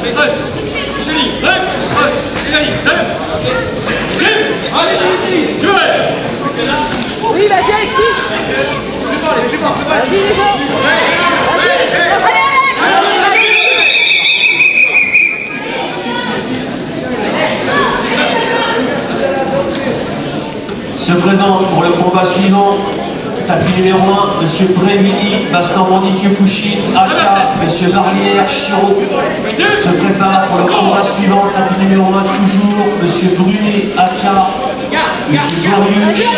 Os, Julie, Os, Hélène, Rep, Jim, allez, Oui, vas-y, Alexis Se présente pour le combat suivant, tapis numéro 1, M. Brévini, basse Normandie Kyokushin, Aka, M. Barrière, Chiro. Se prépare pour le combat suivant, tapis numéro 1 toujours, M. Brunet, Aka, M. Glorieux, Chiro.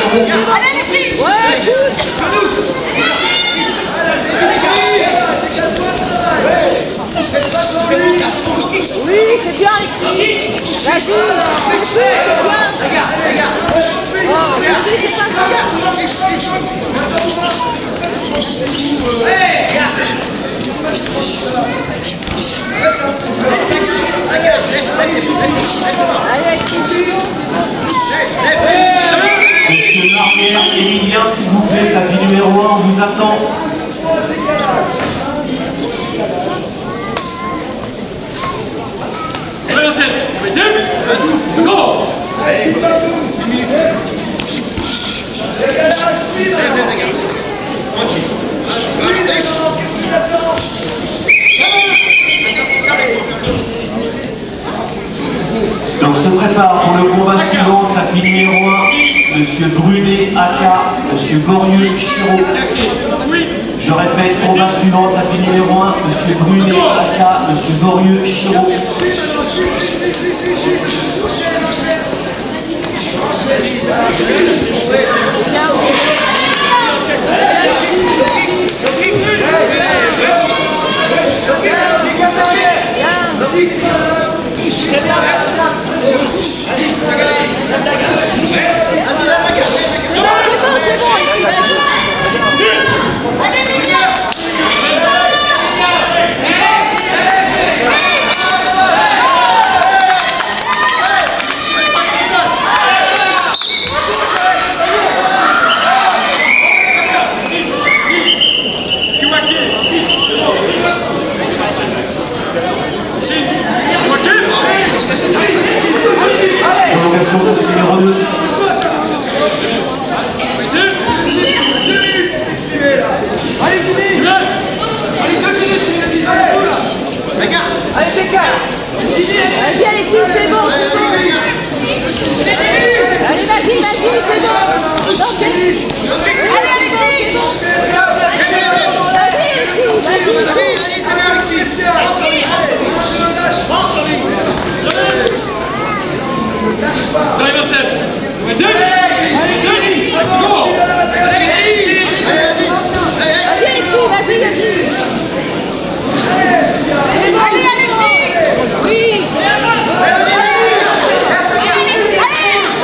Oui, c'est bien, Alexis Vas-y, c'est bien Monsieur Barrière, Emilien, s'il vous plaît, tapis numéro 1, on vous attend. Prépare pour le combat suivant, tapis numéro 1, M. Brunet, Aka, M. Gorieux, Chiro. Je répète, combat suivant, tapis numéro 1, M. Brunet, Aka, M. Gorieux, Chiro. C'est Prolongation tapis numéro 2. Jim, Vas-y, Alexis, c'est bon, c'est bon Allez, vas-y, vas-y, c'est bon Donc, Allez, Alexis Vas-y, Alexis, vas-y T'arrives à 7. Jim, Jim, let's go Vas-y, Alexis, vas-y, vas-y Allez, Alexis Oui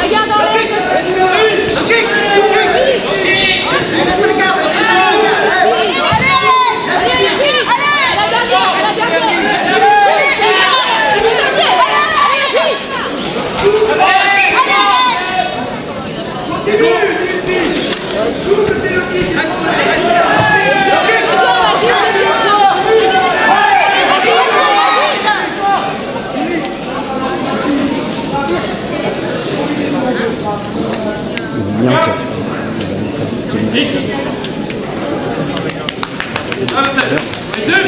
Regarde en l'air La dernière, la dernière Vite T'arrives à 7. Jim,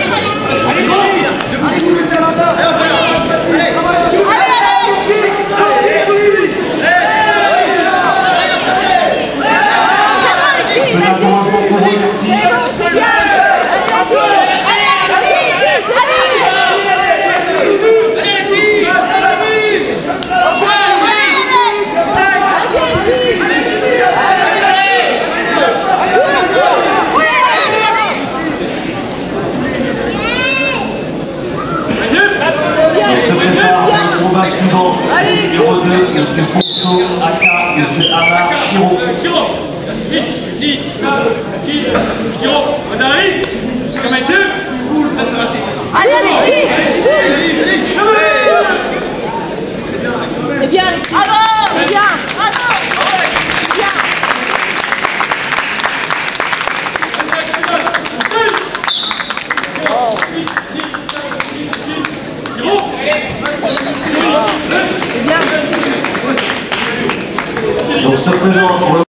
Un peu d'encouragement pour vous, merci. On se prépare pour le combat suivant. Numéro 2, M. Ponceau, Aka, M. Chiro. Shiro, vite, vite, vite, Shiro, vas-y, arrive Comme un deux Allez Alexis C'est bien Alexis se présente pour le